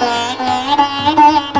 Thank you.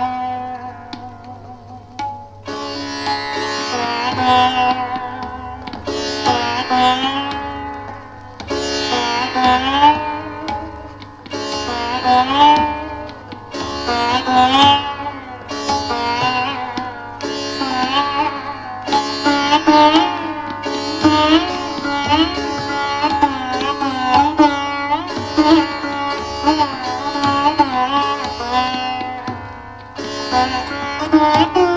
Música